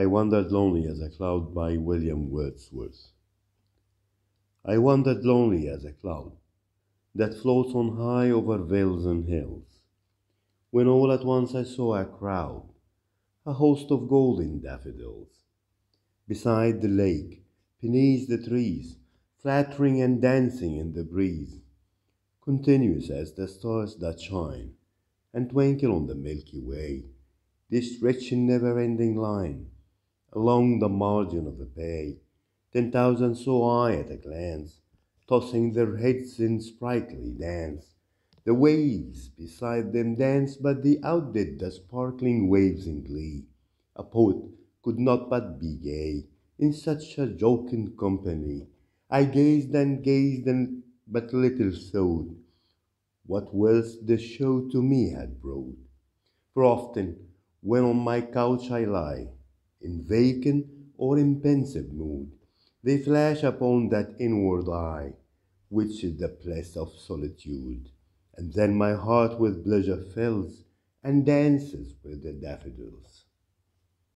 I Wandered Lonely as a Cloud by William Wordsworth. I wandered lonely as a cloud that floats on high over vales and hills, when all at once I saw a crowd, a host of golden daffodils, beside the lake, beneath the trees, flattering and dancing in the breeze, continuous as the stars that shine and twinkle on the Milky Way, this rich and never ending line along the margin of the bay. Ten thousand saw I at a glance, tossing their heads in sprightly dance. The waves beside them danced, but they outdid the sparkling waves in glee. A poet could not but be gay in such a jocund company. I gazed and gazed, and but little thought what wealth the show to me had brought. For often, when on my couch I lie, in vacant or in pensive mood, they flash upon that inward eye, which is the place of solitude. And then my heart with pleasure fills, and dances with the daffodils.